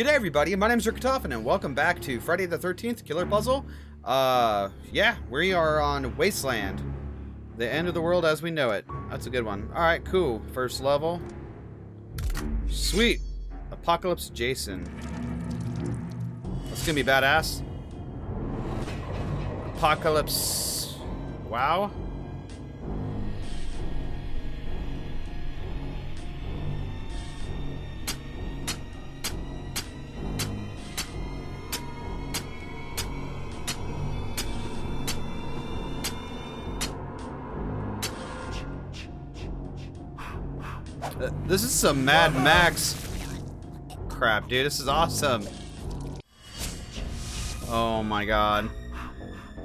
G'day everybody, my name's Ricktophin and welcome back to Friday the 13th Killer Puzzle. Uh, yeah, we are on Wasteland. The end of the world as we know it. That's a good one. Alright, cool. First level. Sweet. Apocalypse Jason. That's gonna be badass. Apocalypse... Wow. This is some Mad Max crap, dude. This is awesome. Oh my god.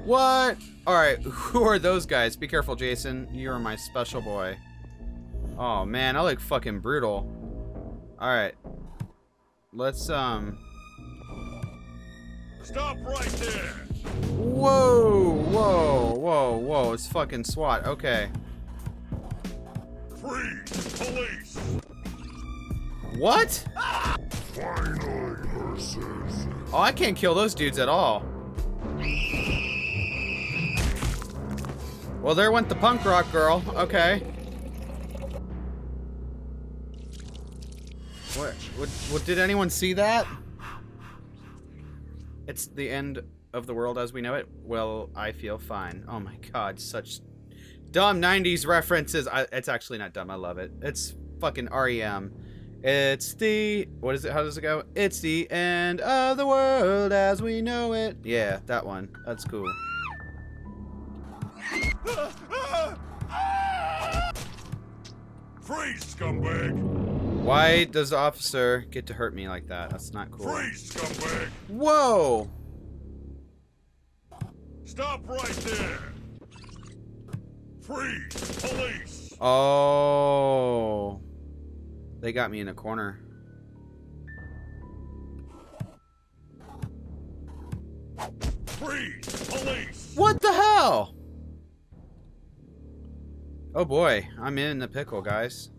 What? Alright, who are those guys? Be careful, Jason. You're my special boy. Oh man, I look fucking brutal. Alright. Let's, um... Stop right there! Whoa! Whoa! Whoa! Whoa! It's fucking SWAT. Okay. Freeze! Police! What? Oh, I can't kill those dudes at all. Well, there went the punk rock girl. Okay. What, what, what, did anyone see that? It's the end of the world as we know it. Well, I feel fine. Oh my god, such dumb 90s references. I, it's actually not dumb. I love it. It's fucking REM. It's the what is it? How does it go? It's the end of the world as we know it. Yeah, that one. That's cool. Freeze, scumbag! Why does the officer get to hurt me like that? That's not cool. Freeze, scumbag! Whoa! Stop right there! Freeze! Police! Oh. They got me in a corner. Freeze! Police! What the hell? Oh boy, I'm in the pickle, guys.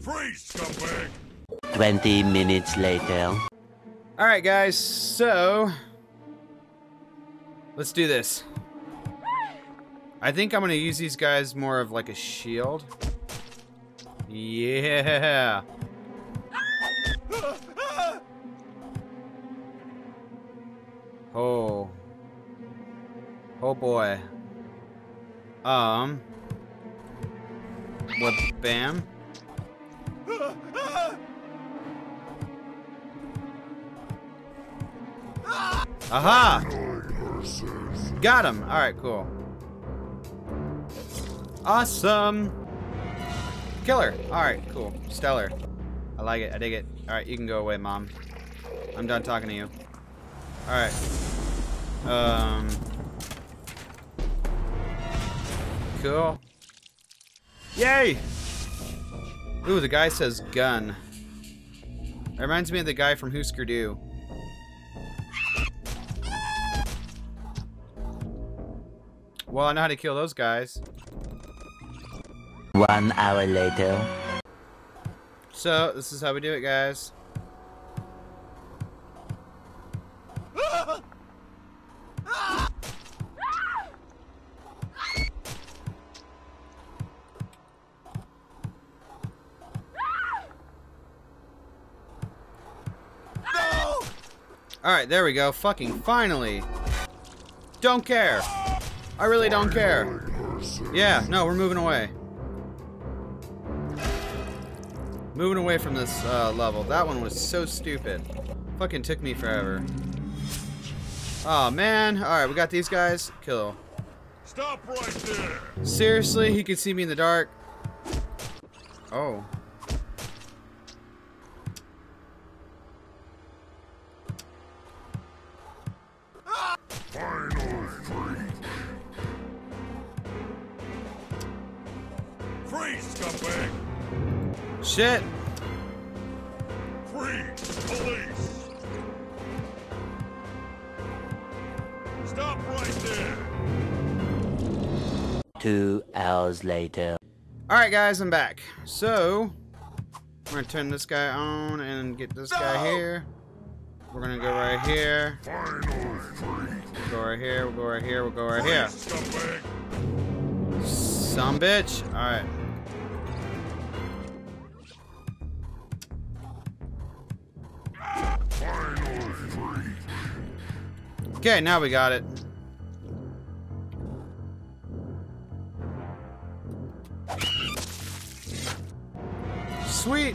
Freeze, scumbag! 20 minutes later. Alright, guys, so. Let's do this. I think I'm gonna use these guys more of like a shield. Yeah. Oh. Oh boy. Um. What? Bam. Aha! Got him. All right, cool. Awesome. Killer. All right, cool. Stellar. I like it. I dig it. All right, you can go away, mom. I'm done talking to you. All right. Um. Cool. Yay! Ooh, the guy says gun. That reminds me of the guy from Husker Du. Well, I know how to kill those guys. One hour later. So, this is how we do it, guys. Alright, there we go. Fucking finally. Don't care. I really don't care. Yeah, no, we're moving away. Moving away from this uh, level. That one was so stupid. Fucking took me forever. Oh man. Alright, we got these guys. Kill. Stop right there! Seriously, he could see me in the dark. Oh. Freeze, scumbag! Shit. Freeze! Police! Stop right there! Two hours later. Alright guys, I'm back. So, We're gonna turn this guy on and get this guy here. We're gonna go right here. Go right here. We'll go right here. We'll go right here. Some bitch. All Okay, now we got it. Sweet.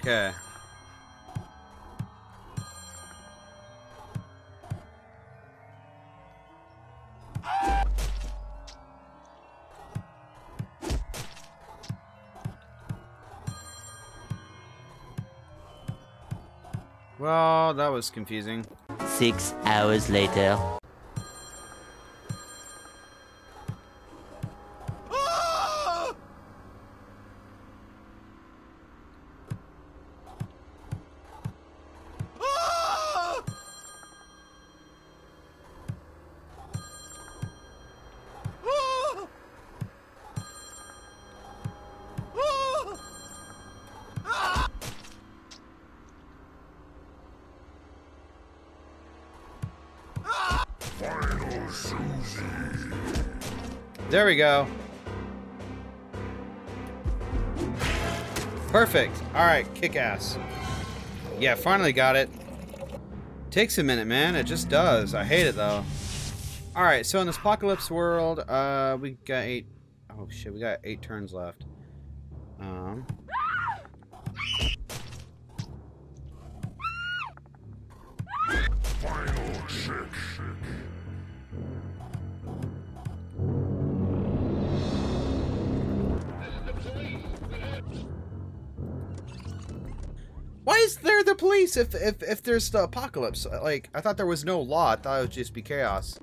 Okay. That was confusing. Six hours later. There we go. Perfect. Alright, kick ass. Yeah, finally got it. Takes a minute, man. It just does. I hate it, though. Alright, so in this apocalypse world, uh, we got eight... Oh, shit, we got eight turns left. Um... Why is there the police if if if there's the apocalypse? Like I thought there was no law. I thought it would just be chaos.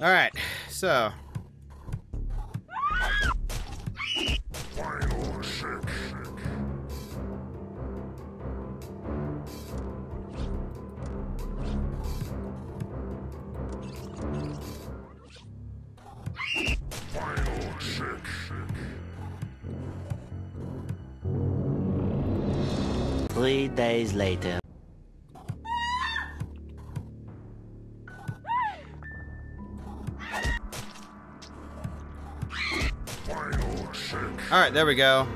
All right, so days later. all right, there we go.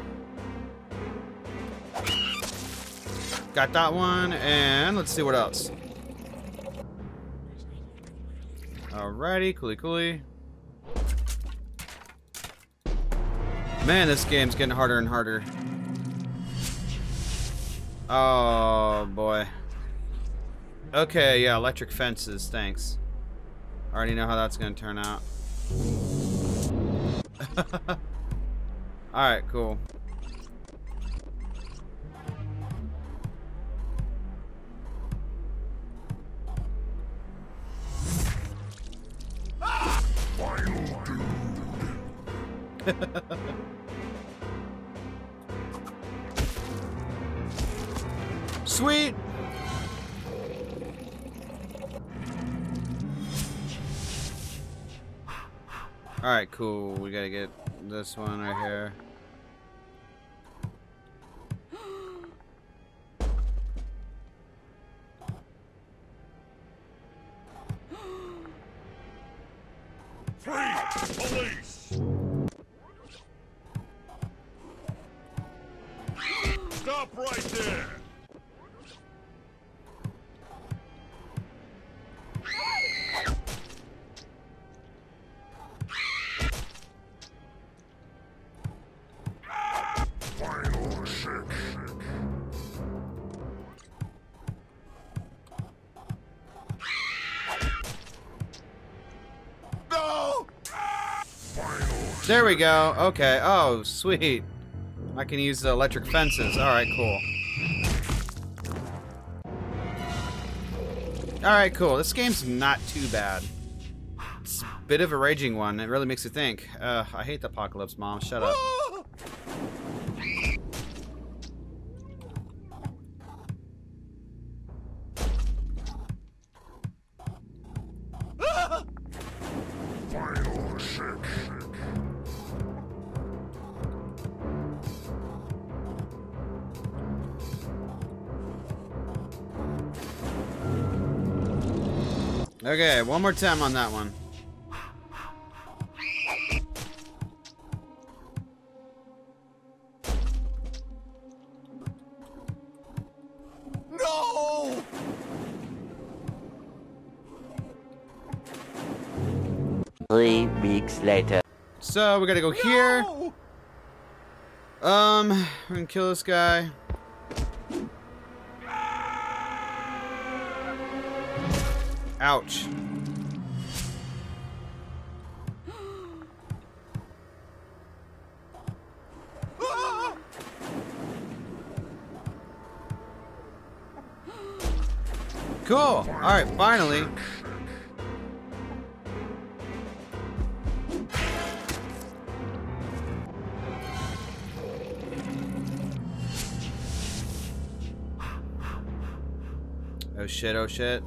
Got that one, and let's see what else. Alrighty, coolie coolie. Man, this game's getting harder and harder. Oh boy. Okay, yeah, electric fences, thanks. Already know how that's gonna turn out. Alright, cool. Sweet! Alright, cool. We gotta get this one right here. There we go. Okay. Oh, sweet. I can use the electric fences. Alright, cool. Alright, cool. This game's not too bad. It's a bit of a raging one. It really makes you think. Uh, I hate the apocalypse, Mom. Shut up. Okay, one more time on that one. No! Three weeks later. So we gotta go here. Um, we're gonna kill this guy. Ouch. Cool. All right, finally. Oh shit, oh shit.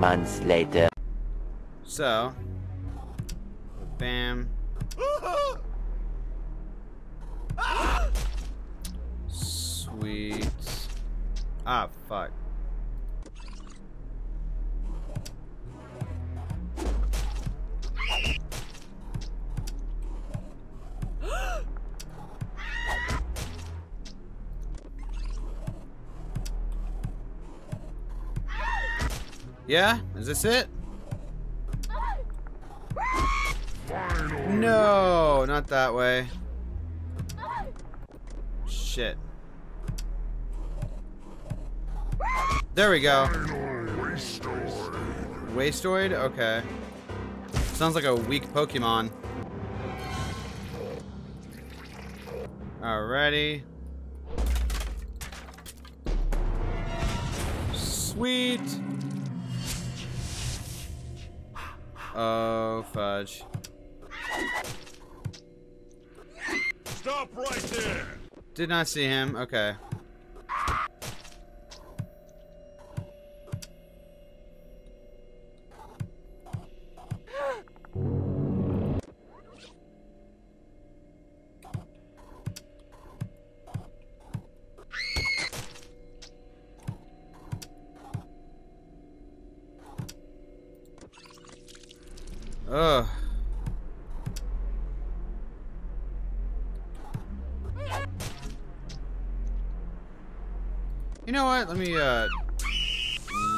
Months later. So, bam. Sweet. Ah, fuck. Yeah? Is this it? No, not that way. Shit. There we go. Wastoid? Okay. Sounds like a weak Pokemon. Alrighty. Sweet. Oh, fudge. Stop right there! Did not see him. Okay. Ugh. You know what? Let me, uh...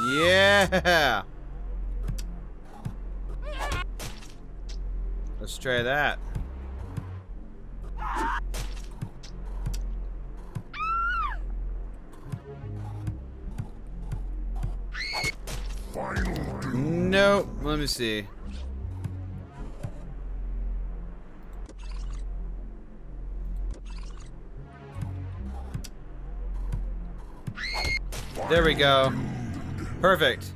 Yeah! Let's try that. Nope. Let me see. There we go. Perfect.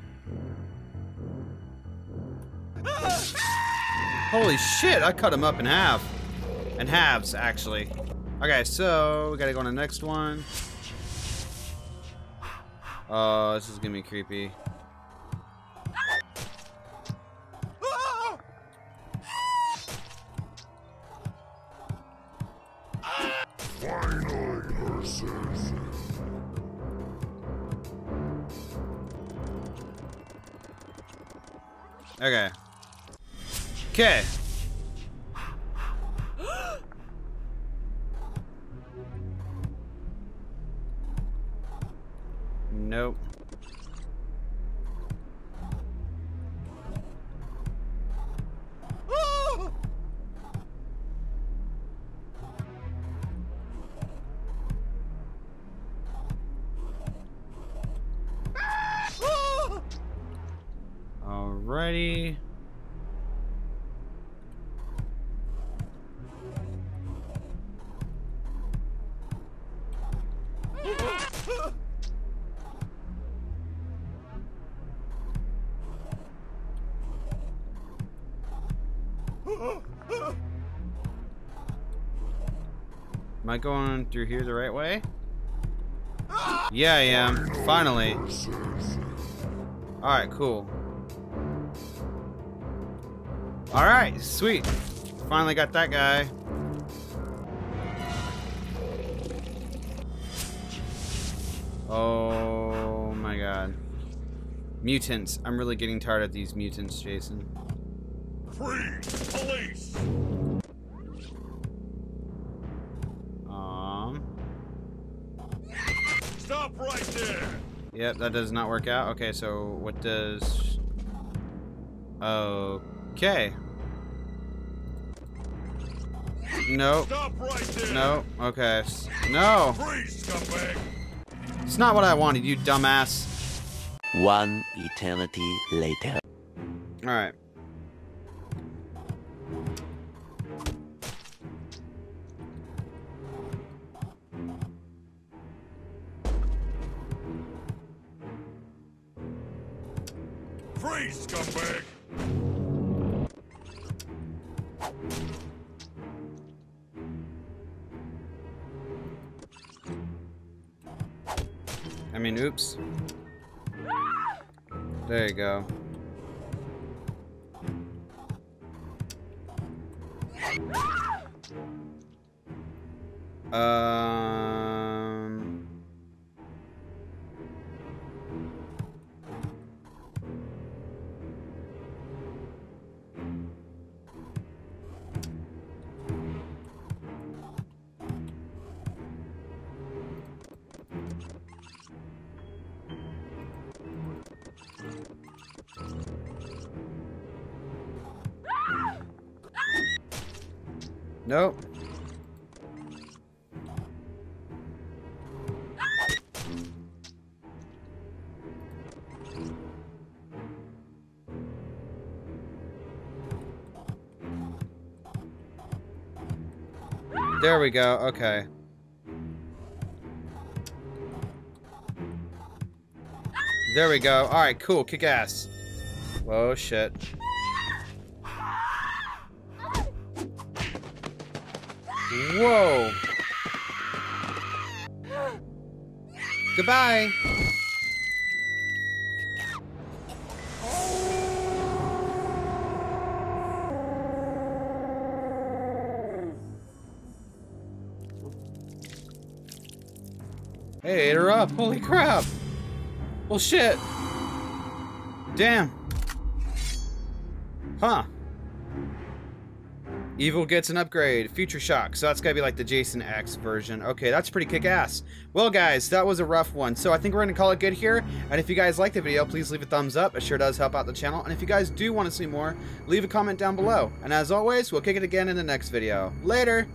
Holy shit, I cut him up in half. In halves, actually. Okay, so we gotta go on the next one. Oh, this is gonna be creepy. Okay. Okay. Am I going through here the right way? Yeah, I am. Finally. Alright, cool. Alright, sweet. Finally got that guy. Oh my god. Mutants. I'm really getting tired of these mutants, Jason. Freeze! Police! Stop right there! Yep, that does not work out. Okay, so what does... Okay. Nope. Stop right there! No. Okay. No. Freeze! It's not what I wanted, you dumbass. One eternity later. Alright. Freeze, scumbag! I mean, oops. There you go. Nope. There we go. Okay. There we go. All right, cool. Kick ass. Whoa, oh, shit. Whoa. Goodbye. Hey, ate her up. Holy crap. Well, shit. Damn. Huh. Evil gets an upgrade. Future Shock. So that's gotta be like the Jason X version. Okay, that's pretty kick-ass. Well, guys, that was a rough one. So I think we're gonna call it good here. And if you guys like the video, please leave a thumbs up. It sure does help out the channel. And if you guys do want to see more, leave a comment down below. And as always, we'll kick it again in the next video. Later!